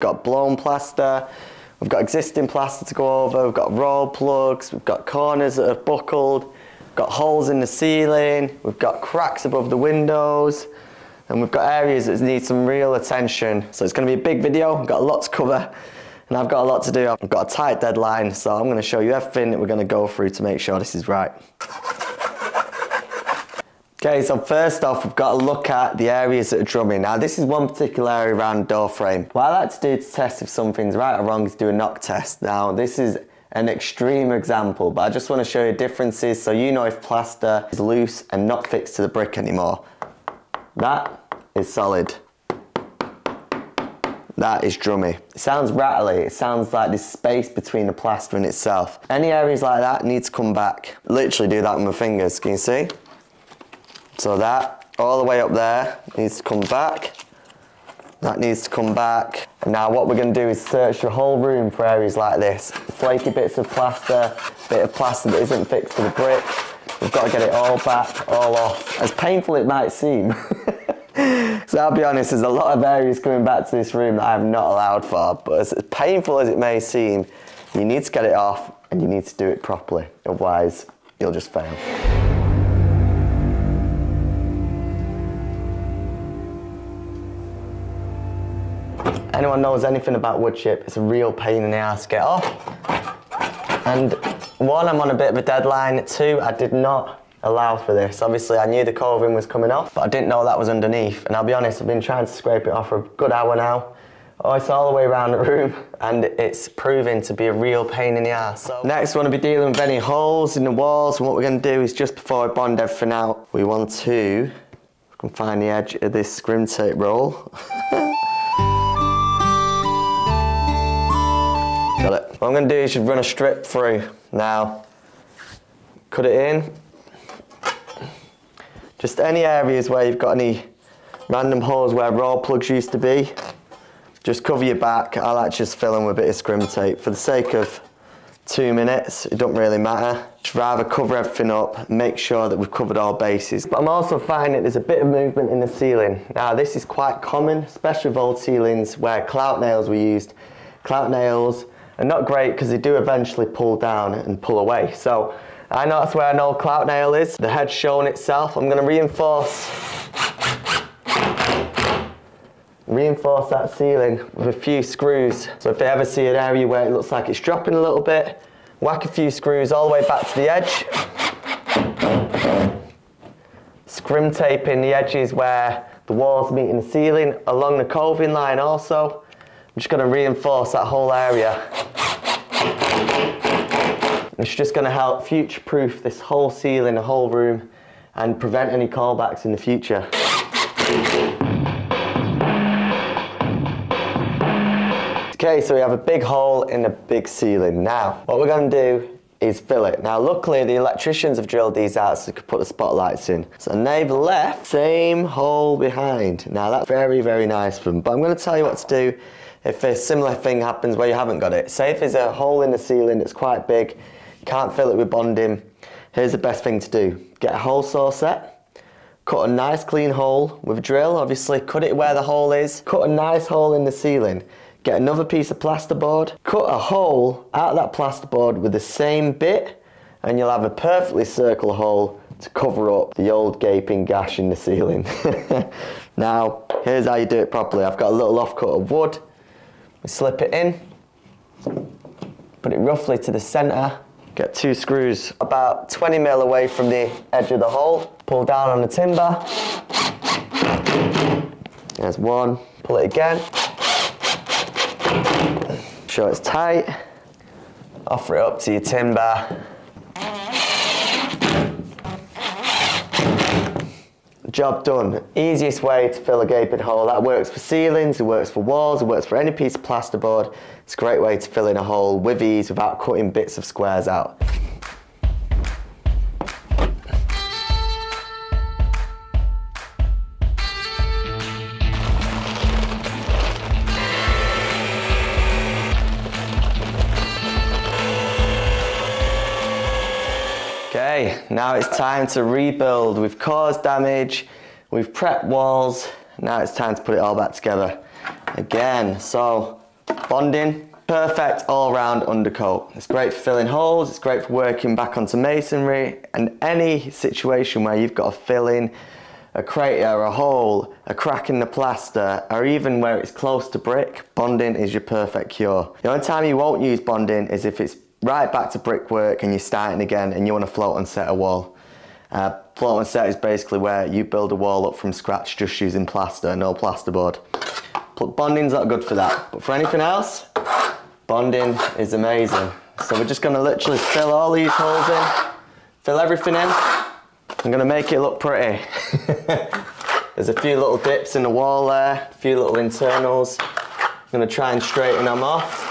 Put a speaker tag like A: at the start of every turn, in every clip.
A: got blown plaster, we've got existing plaster to go over, we've got roll plugs, we've got corners that are buckled, we've got holes in the ceiling, we've got cracks above the windows, and we've got areas that need some real attention. So it's gonna be a big video, I've got a lot to cover, and I've got a lot to do. I've got a tight deadline, so I'm gonna show you everything that we're gonna go through to make sure this is right. Okay, so first off, we've got to look at the areas that are drumming. Now, this is one particular area around the door frame. What I like to do to test if something's right or wrong is do a knock test. Now, this is an extreme example, but I just want to show you differences so you know if plaster is loose and not fixed to the brick anymore. That is solid. That is drummy. It sounds rattly. It sounds like there's space between the plaster and itself. Any areas like that need to come back. Literally do that with my fingers. Can you see? So that all the way up there needs to come back. That needs to come back. Now what we're going to do is search the whole room for areas like this. Flaky bits of plaster, bit of plaster that isn't fixed to the brick. We've got to get it all back, all off. As painful it might seem. so I'll be honest, there's a lot of areas coming back to this room that I have not allowed for. But as painful as it may seem, you need to get it off and you need to do it properly. Otherwise, you'll just fail. Anyone knows anything about wood chip, it's a real pain in the ass to get off. And one, I'm on a bit of a deadline. Two, I did not allow for this. Obviously, I knew the coving was coming off, but I didn't know that was underneath. And I'll be honest, I've been trying to scrape it off for a good hour now. Oh, it's all the way around the room and it's proving to be a real pain in the ass. So next, we want to be dealing with any holes in the walls. And what we're going to do is just before I bond everything out, we want to, find the edge of this scrim tape roll. What I'm going to do is just run a strip through. Now, cut it in. Just any areas where you've got any random holes where roll plugs used to be, just cover your back. I like just fill them with a bit of scrim tape. For the sake of two minutes, it don't really matter. Just rather cover everything up, make sure that we've covered all bases. But I'm also finding that there's a bit of movement in the ceiling. Now this is quite common, especially with old ceilings where clout nails were used. Clout nails and not great because they do eventually pull down and pull away. So I know that's where an old clout nail is. The head's showing itself. I'm going to reinforce reinforce that ceiling with a few screws. So if you ever see an area where it looks like it's dropping a little bit, whack a few screws all the way back to the edge. Scrim taping the edges where the walls meet in the ceiling along the coving line also. I'm just going to reinforce that whole area. It's just going to help future-proof this whole ceiling, the whole room, and prevent any callbacks in the future. Okay, so we have a big hole in a big ceiling. Now, what we're going to do is fill it. Now, luckily, the electricians have drilled these out so they could put the spotlights in. So they've left same hole behind. Now, that's very, very nice for them. But I'm going to tell you what to do if a similar thing happens where you haven't got it. Say if there's a hole in the ceiling that's quite big, can't fill it with bonding, here's the best thing to do. Get a hole saw set, cut a nice clean hole with a drill, obviously cut it where the hole is, cut a nice hole in the ceiling, get another piece of plasterboard, cut a hole out of that plasterboard with the same bit, and you'll have a perfectly circle hole to cover up the old gaping gash in the ceiling. now, here's how you do it properly. I've got a little offcut of wood, we slip it in, put it roughly to the center, get two screws about 20 mil away from the edge of the hole, pull down on the timber, there's one, pull it again, sure it's tight, offer it up to your timber, Job done. Easiest way to fill a gaping hole. That works for ceilings, it works for walls, it works for any piece of plasterboard. It's a great way to fill in a hole with ease without cutting bits of squares out. Now it's time to rebuild. We've caused damage, we've prepped walls, now it's time to put it all back together again. So Bonding, perfect all-round undercoat. It's great for filling holes, it's great for working back onto masonry, and any situation where you've got a filling, a crater, a hole, a crack in the plaster, or even where it's close to brick, bonding is your perfect cure. The only time you won't use bonding is if it's right back to brickwork and you're starting again and you want to float and set a wall. Uh, float and set is basically where you build a wall up from scratch just using plaster, no plasterboard. Bonding's not good for that, but for anything else, bonding is amazing. So we're just gonna literally fill all these holes in, fill everything in. I'm gonna make it look pretty. There's a few little dips in the wall there, a few little internals. I'm gonna try and straighten them off.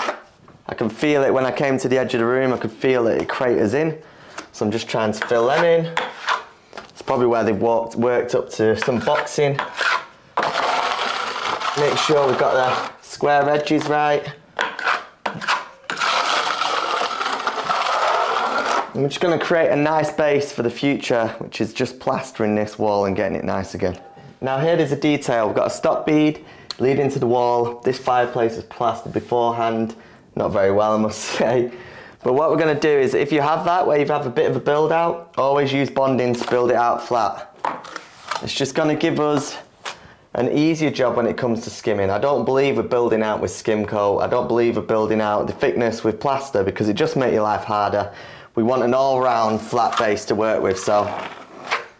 A: I can feel it when I came to the edge of the room, I could feel that it craters in. So I'm just trying to fill them in. It's probably where they've walked, worked up to some boxing Make sure we've got the square edges right. We're just going to create a nice base for the future, which is just plastering this wall and getting it nice again. Now here is a detail. We've got a stop bead leading to the wall. This fireplace was plastered beforehand. Not very well, I must say. But what we're going to do is, if you have that, where you have a bit of a build out, always use bonding to build it out flat. It's just going to give us an easier job when it comes to skimming. I don't believe we're building out with skim coat. I don't believe we're building out the thickness with plaster because it just makes your life harder. We want an all-round flat base to work with, so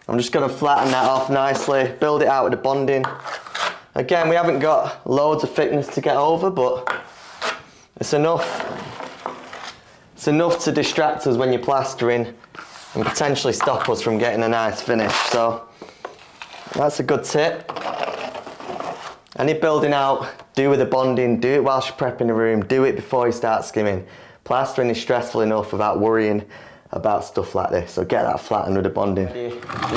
A: I'm just gonna flatten that off nicely, build it out with the bonding. Again, we haven't got loads of thickness to get over, but it's enough. It's enough to distract us when you're plastering and potentially stop us from getting a nice finish. So that's a good tip. Any building out, do with the bonding, do it whilst you're prepping the room, do it before you start skimming. Plastering is stressful enough without worrying about stuff like this, so get that flattened with the bonding.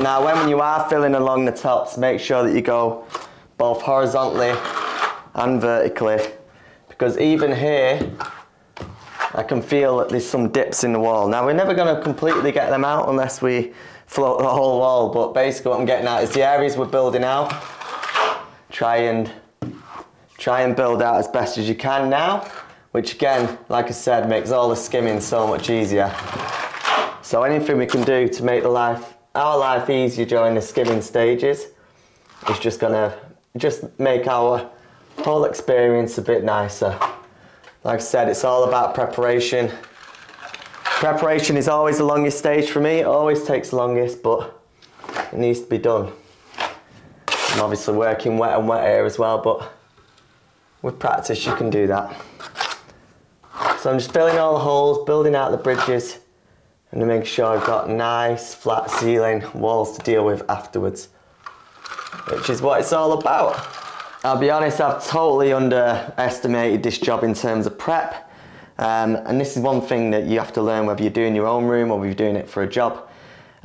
A: Now when you are filling along the tops, make sure that you go both horizontally and vertically, because even here, I can feel that there's some dips in the wall. Now we're never gonna completely get them out unless we float the whole wall, but basically what I'm getting at is the areas we're building out, try and try and build out as best as you can now which again like I said makes all the skimming so much easier so anything we can do to make the life our life easier during the skimming stages is just gonna just make our whole experience a bit nicer like I said it's all about preparation preparation is always the longest stage for me it always takes the longest but it needs to be done I'm obviously working wet and wet here as well, but with practice you can do that. So I'm just filling all the holes, building out the bridges, and to make sure I've got nice flat ceiling walls to deal with afterwards, which is what it's all about. I'll be honest, I've totally underestimated this job in terms of prep. Um, and this is one thing that you have to learn whether you're doing your own room or whether you're doing it for a job.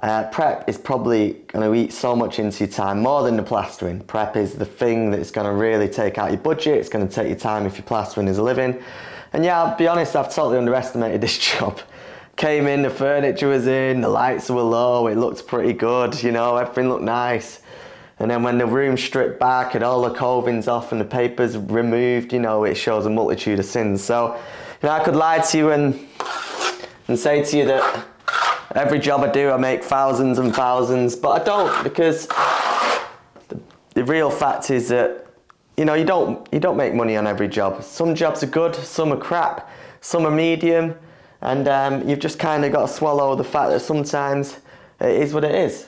A: Uh, prep is probably going to eat so much into your time, more than the plastering. Prep is the thing that's going to really take out your budget. It's going to take your time if you're plastering as a living. And yeah, I'll be honest, I've totally underestimated this job. Came in, the furniture was in, the lights were low, it looked pretty good, you know, everything looked nice. And then when the room stripped back and all the covings off and the papers removed, you know, it shows a multitude of sins. So, you know, I could lie to you and, and say to you that Every job I do, I make thousands and thousands, but I don't because the, the real fact is that you know you don't you don't make money on every job. Some jobs are good, some are crap, some are medium, and um, you've just kind of got to swallow the fact that sometimes it is what it is.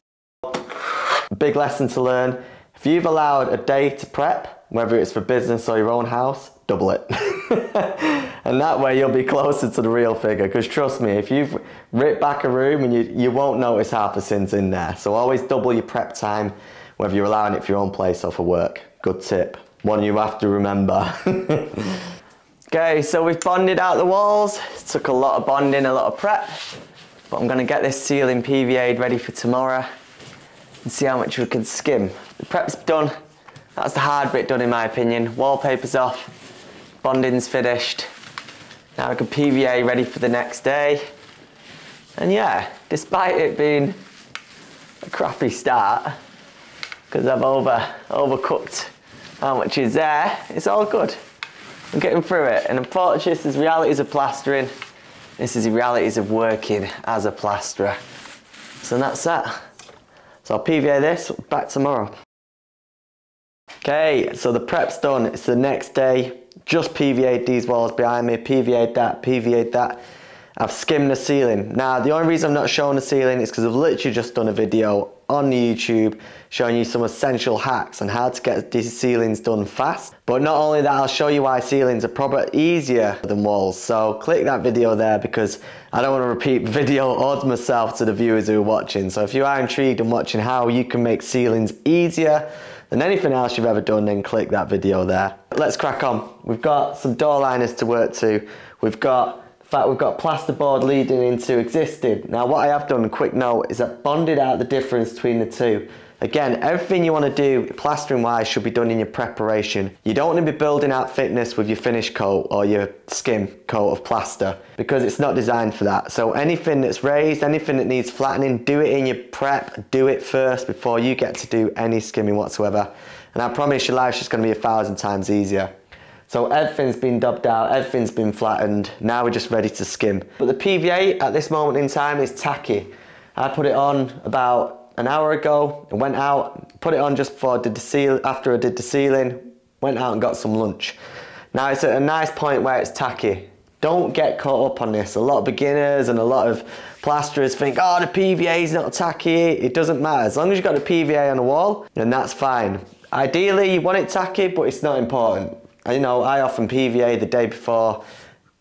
A: Big lesson to learn. If you've allowed a day to prep, whether it's for business or your own house, double it. and that way you'll be closer to the real figure. Because trust me, if you've ripped back a room and you, you won't notice half the sins in there. So always double your prep time, whether you're allowing it for your own place or for work. Good tip. One you have to remember. okay, so we've bonded out the walls. It took a lot of bonding, a lot of prep. But I'm gonna get this ceiling PVA'd ready for tomorrow and see how much we can skim. The prep's done. That's the hard bit done in my opinion. Wallpaper's off, bonding's finished. Now I can PVA ready for the next day. And yeah, despite it being a crappy start, because I've over overcooked how much is there, it's all good. I'm getting through it. And unfortunately, this is realities of plastering. This is the realities of working as a plasterer. So that's that. So I'll PVA this, back tomorrow. Okay, so the prep's done. It's the next day. Just PVA'd these walls behind me, PVA'd that, PVA'd that. I've skimmed the ceiling. Now, the only reason I'm not showing the ceiling is because I've literally just done a video on YouTube showing you some essential hacks on how to get these ceilings done fast. But not only that, I'll show you why ceilings are probably easier than walls. So click that video there because I don't want to repeat video or myself to the viewers who are watching. So if you are intrigued in watching how you can make ceilings easier than anything else you've ever done, then click that video there. Let's crack on. We've got some door liners to work to. We've got in fact, we've got plasterboard leading into existing. Now what I have done, a quick note, is I've bonded out the difference between the two. Again, everything you want to do plastering wise should be done in your preparation. You don't want to be building out thickness with your finish coat or your skim coat of plaster because it's not designed for that. So anything that's raised, anything that needs flattening, do it in your prep, do it first before you get to do any skimming whatsoever. And I promise your life's just going to be a thousand times easier. So everything's been dubbed out, everything's been flattened. Now we're just ready to skim. But the PVA at this moment in time is tacky. I put it on about an hour ago and went out, put it on just before I did the seal, after I did the ceiling, went out and got some lunch. Now it's at a nice point where it's tacky. Don't get caught up on this. A lot of beginners and a lot of plasterers think, oh, the PVA is not tacky. It doesn't matter. As long as you've got the PVA on the wall, then that's fine. Ideally, you want it tacky, but it's not important. You know, I often PVA the day before,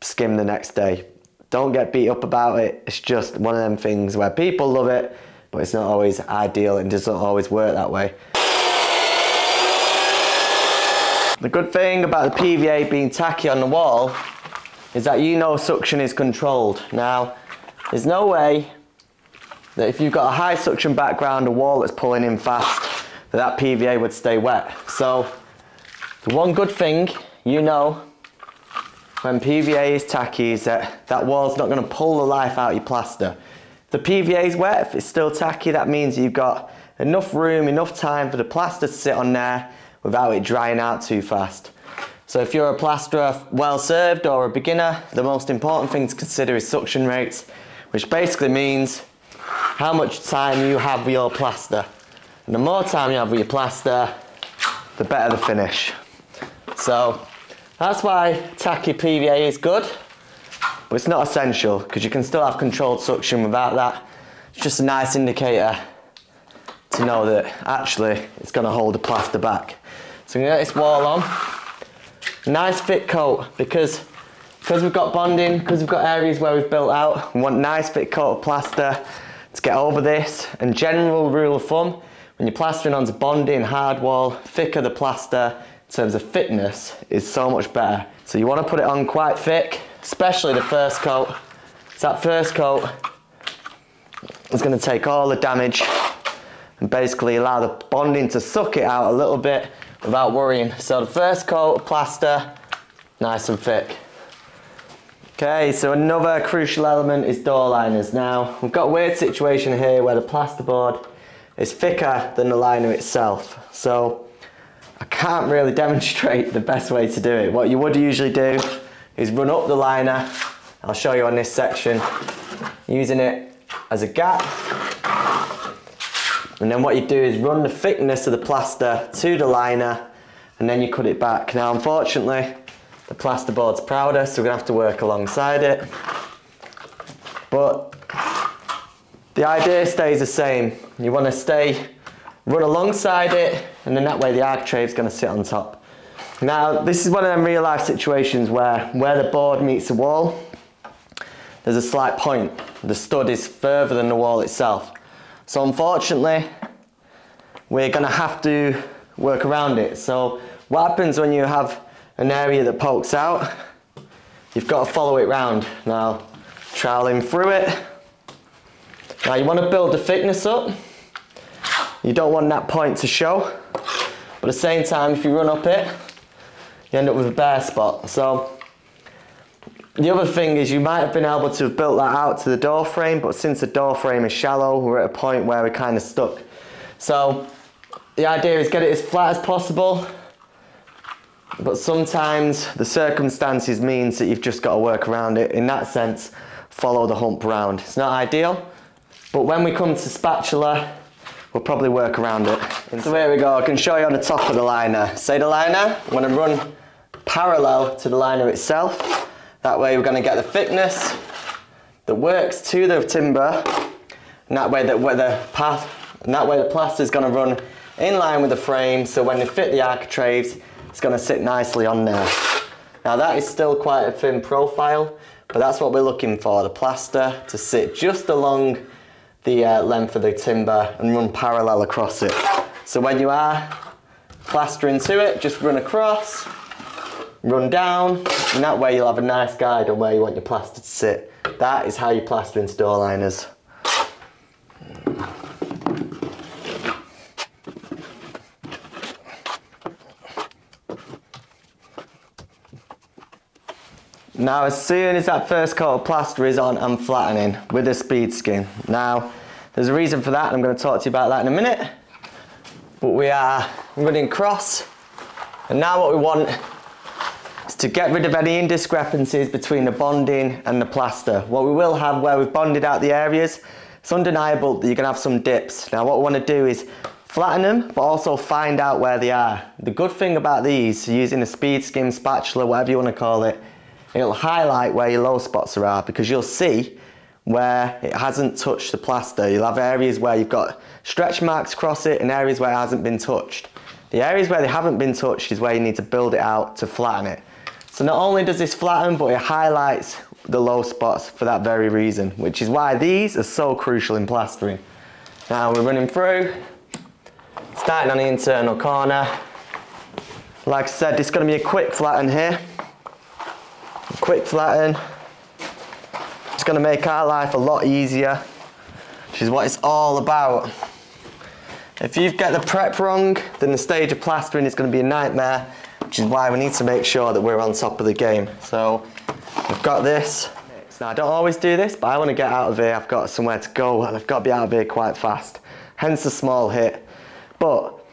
A: skim the next day. Don't get beat up about it. It's just one of them things where people love it, but it's not always ideal and doesn't always work that way. The good thing about the PVA being tacky on the wall is that you know suction is controlled. Now, there's no way that if you've got a high suction background, a wall that's pulling in fast, that that PVA would stay wet. So one good thing you know when PVA is tacky is that that wall's not going to pull the life out of your plaster. If the PVA is wet, if it's still tacky, that means you've got enough room, enough time for the plaster to sit on there without it drying out too fast. So if you're a plasterer well served or a beginner, the most important thing to consider is suction rates, which basically means how much time you have with your plaster. And the more time you have with your plaster, the better the finish. So that's why tacky PVA is good, but it's not essential because you can still have controlled suction without that. It's just a nice indicator to know that actually it's going to hold the plaster back. So I'm to get this wall on. Nice thick coat because because we've got bonding, because we've got areas where we've built out, we want nice thick coat of plaster to get over this. And general rule of thumb, when you're plastering onto bonding, hard wall, thicker the plaster, in terms of fitness is so much better. So you want to put it on quite thick, especially the first coat. So that first coat is going to take all the damage and basically allow the bonding to suck it out a little bit without worrying. So the first coat of plaster, nice and thick. Okay, so another crucial element is door liners. Now, we've got a weird situation here where the plasterboard is thicker than the liner itself. So I can't really demonstrate the best way to do it. What you would usually do is run up the liner. I'll show you on this section, using it as a gap. And then what you do is run the thickness of the plaster to the liner and then you cut it back. Now unfortunately, the plasterboard's prouder, so we're gonna have to work alongside it. But the idea stays the same. You wanna stay run alongside it, and then that way the architrave is going to sit on top. Now, this is one of them real life situations where, where the board meets the wall, there's a slight point. The stud is further than the wall itself. So unfortunately, we're going to have to work around it. So what happens when you have an area that pokes out? You've got to follow it round. Now, troweling through it. Now you want to build the thickness up you don't want that point to show, but at the same time, if you run up it, you end up with a bare spot. So the other thing is you might have been able to have built that out to the door frame, but since the door frame is shallow, we're at a point where we're kind of stuck. So the idea is get it as flat as possible, but sometimes the circumstances means that you've just got to work around it. In that sense, follow the hump round. It's not ideal, but when we come to spatula, we'll probably work around it. So here we go, I can show you on the top of the liner. Say the liner, I'm gonna run parallel to the liner itself. That way we're gonna get the thickness that works to the timber, and that way that where the path, and that way the plaster is gonna run in line with the frame, so when they fit the architraves, it's gonna sit nicely on there. Now that is still quite a thin profile, but that's what we're looking for, the plaster to sit just along the uh, length of the timber and run parallel across it. So when you are plastering to it, just run across, run down, and that way you'll have a nice guide on where you want your plaster to sit. That is how you plaster door liners. Now as soon as that first coat of plaster is on, I'm flattening with a speed skim. Now, there's a reason for that, and I'm going to talk to you about that in a minute. But we are running cross, and now what we want is to get rid of any indiscrepancies between the bonding and the plaster. What we will have where we've bonded out the areas, it's undeniable that you're going to have some dips. Now what we want to do is flatten them, but also find out where they are. The good thing about these, using a speed skim spatula, whatever you want to call it, it'll highlight where your low spots are because you'll see where it hasn't touched the plaster. You'll have areas where you've got stretch marks across it and areas where it hasn't been touched. The areas where they haven't been touched is where you need to build it out to flatten it. So not only does this flatten, but it highlights the low spots for that very reason, which is why these are so crucial in plastering. Now we're running through, starting on the internal corner. Like I said, it's gonna be a quick flatten here quick flatten. It's gonna make our life a lot easier, which is what it's all about. If you get the prep wrong, then the stage of plastering is gonna be a nightmare, which is why we need to make sure that we're on top of the game. So, I've got this. Now, I don't always do this, but I wanna get out of here. I've got somewhere to go, and I've got to be out of here quite fast. Hence the small hit. But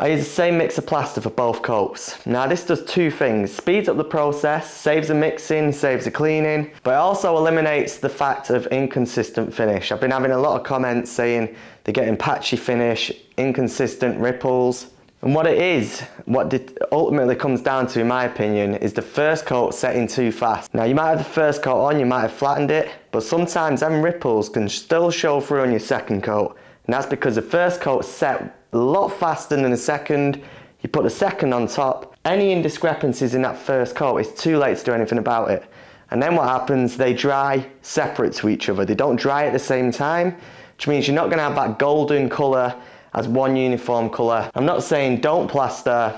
A: I use the same mix of plaster for both coats. Now this does two things, speeds up the process, saves the mixing, saves the cleaning, but also eliminates the fact of inconsistent finish. I've been having a lot of comments saying they're getting patchy finish, inconsistent ripples, and what it is, what ultimately comes down to, in my opinion, is the first coat setting too fast. Now, you might have the first coat on, you might have flattened it, but sometimes them ripples can still show through on your second coat. And that's because the first coat set a lot faster than the second. You put the second on top. Any indiscrepancies in that first coat, it's too late to do anything about it. And then what happens, they dry separate to each other. They don't dry at the same time, which means you're not gonna have that golden color as one uniform color. I'm not saying don't plaster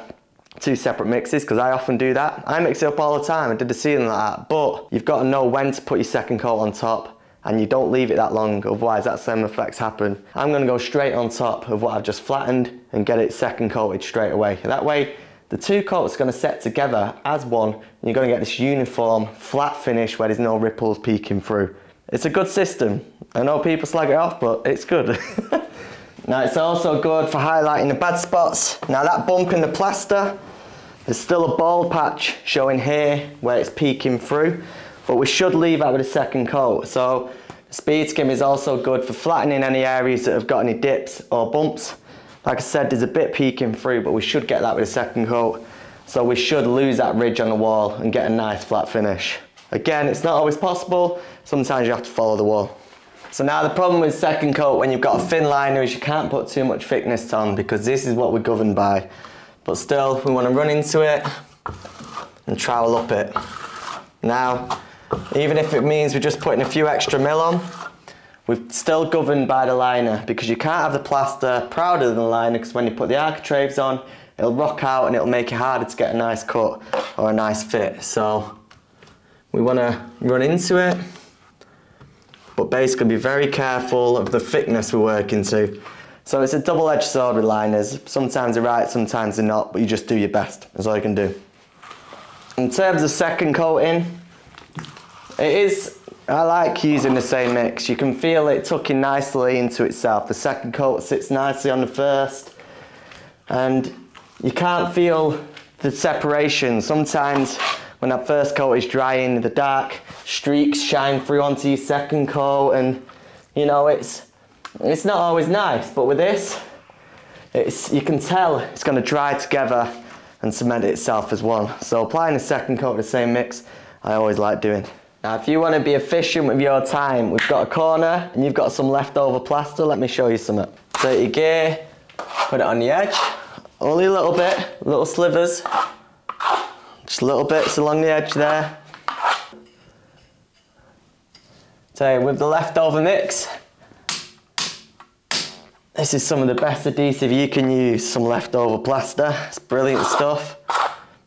A: two separate mixes because I often do that. I mix it up all the time. I did the ceiling like that, but you've got to know when to put your second coat on top and you don't leave it that long, otherwise that same effects happen. I'm gonna go straight on top of what I've just flattened and get it second coated straight away. That way, the two coats are gonna set together as one, and you're gonna get this uniform, flat finish where there's no ripples peeking through. It's a good system. I know people slag it off, but it's good. now it's also good for highlighting the bad spots. Now that bump in the plaster, there's still a bald patch showing here where it's peeking through but we should leave that with a second coat. So speed skim is also good for flattening any areas that have got any dips or bumps. Like I said, there's a bit peeking through, but we should get that with a second coat. So we should lose that ridge on the wall and get a nice flat finish. Again, it's not always possible. Sometimes you have to follow the wall. So now the problem with second coat when you've got a thin liner is you can't put too much thickness on because this is what we're governed by. But still, we want to run into it and trowel up it. Now, even if it means we're just putting a few extra mil on, we're still governed by the liner because you can't have the plaster prouder than the liner because when you put the architraves on, it'll rock out and it'll make it harder to get a nice cut or a nice fit. So we want to run into it, but basically be very careful of the thickness we're working to. So it's a double-edged sword with liners. Sometimes they're right, sometimes they're not, but you just do your best. That's all you can do. In terms of second coating, it is, I like using the same mix. You can feel it tucking nicely into itself. The second coat sits nicely on the first. And you can't feel the separation. Sometimes when that first coat is drying, in the dark streaks shine through onto your second coat and you know, it's, it's not always nice, but with this, it's, you can tell it's gonna dry together and cement itself as one. So applying a second coat of the same mix, I always like doing. Now if you want to be efficient with your time, we've got a corner and you've got some leftover plaster, let me show you some. Take your gear, put it on the edge, only a little bit, little slivers, just little bits along the edge there. So with the leftover mix, this is some of the best adhesive you can use, some leftover plaster. It's brilliant stuff.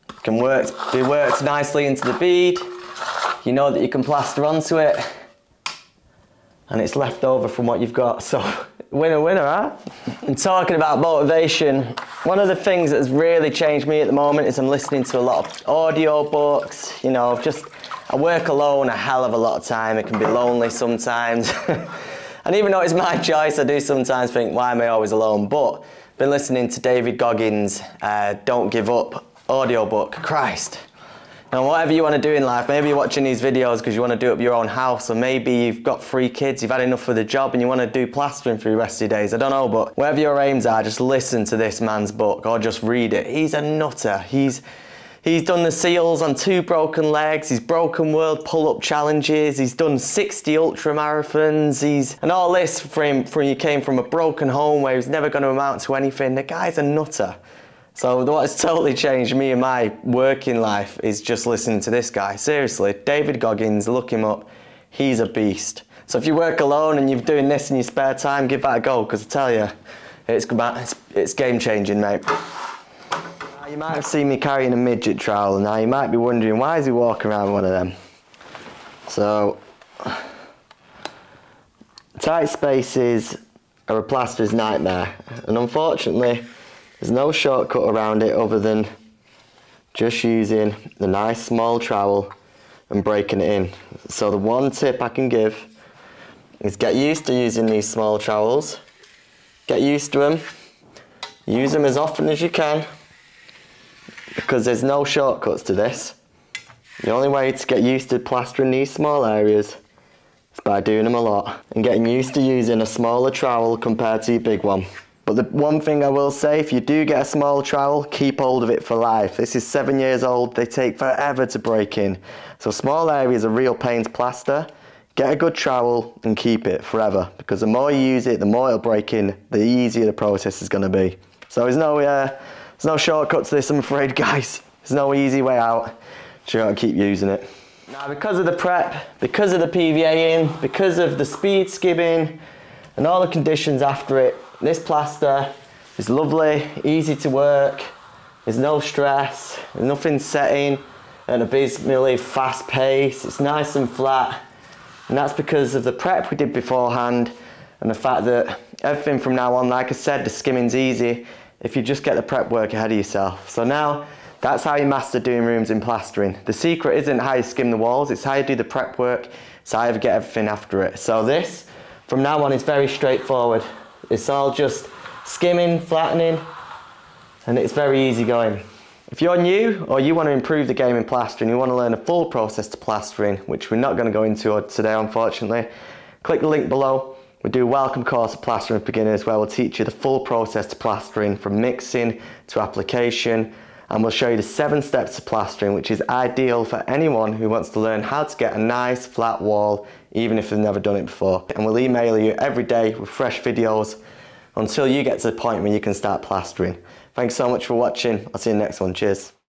A: It can work, it works nicely into the bead. You know that you can plaster onto it. And it's left over from what you've got, so winner, winner, huh? and talking about motivation, one of the things that's really changed me at the moment is I'm listening to a lot of audio books, you know, just, I work alone a hell of a lot of time. It can be lonely sometimes. And even though it's my choice, I do sometimes think, why am I always alone? But been listening to David Goggins' uh, Don't Give Up audiobook. Christ. And whatever you want to do in life, maybe you're watching these videos because you want to do up your own house, or maybe you've got three kids, you've had enough for the job, and you want to do plastering for the rest of your days. I don't know, but whatever your aims are, just listen to this man's book or just read it. He's a nutter. He's He's done the seals on two broken legs. He's broken world pull-up challenges. He's done 60 ultra marathons. He's and all this from from he came from a broken home where he's never going to amount to anything. The guy's a nutter. So what's totally changed me and my working life is just listening to this guy. Seriously, David Goggins, look him up. He's a beast. So if you work alone and you're doing this in your spare time, give that a go because I tell you, it's, it's, it's game changing, mate. You might have seen me carrying a midget trowel. Now you might be wondering why is he walking around one of them? So, tight spaces are a plaster's nightmare. And unfortunately, there's no shortcut around it other than just using the nice small trowel and breaking it in. So the one tip I can give is get used to using these small trowels. Get used to them. Use them as often as you can because there's no shortcuts to this. The only way to get used to plastering these small areas is by doing them a lot and getting used to using a smaller trowel compared to your big one. But the one thing I will say, if you do get a small trowel, keep hold of it for life. This is seven years old, they take forever to break in. So small areas are real pain to plaster. Get a good trowel and keep it forever because the more you use it, the more it'll break in, the easier the process is gonna be. So there's no, uh, there's no shortcut to this, I'm afraid, guys. There's no easy way out. So you gotta keep using it. Now, because of the prep, because of the PVA in, because of the speed skimming, and all the conditions after it, this plaster is lovely, easy to work, there's no stress, nothing setting at an abysmally fast pace, it's nice and flat, and that's because of the prep we did beforehand, and the fact that everything from now on, like I said, the skimming's easy, if you just get the prep work ahead of yourself. So now, that's how you master doing rooms in plastering. The secret isn't how you skim the walls, it's how you do the prep work, it's how you get everything after it. So this, from now on, is very straightforward. It's all just skimming, flattening, and it's very easy going. If you're new or you want to improve the game in plastering, you want to learn a full process to plastering, which we're not going to go into today unfortunately, click the link below we do a welcome course of plastering beginners where we'll teach you the full process to plastering from mixing to application and we'll show you the seven steps to plastering which is ideal for anyone who wants to learn how to get a nice flat wall even if they've never done it before. And we'll email you every day with fresh videos until you get to the point where you can start plastering. Thanks so much for watching. I'll see you next one. Cheers.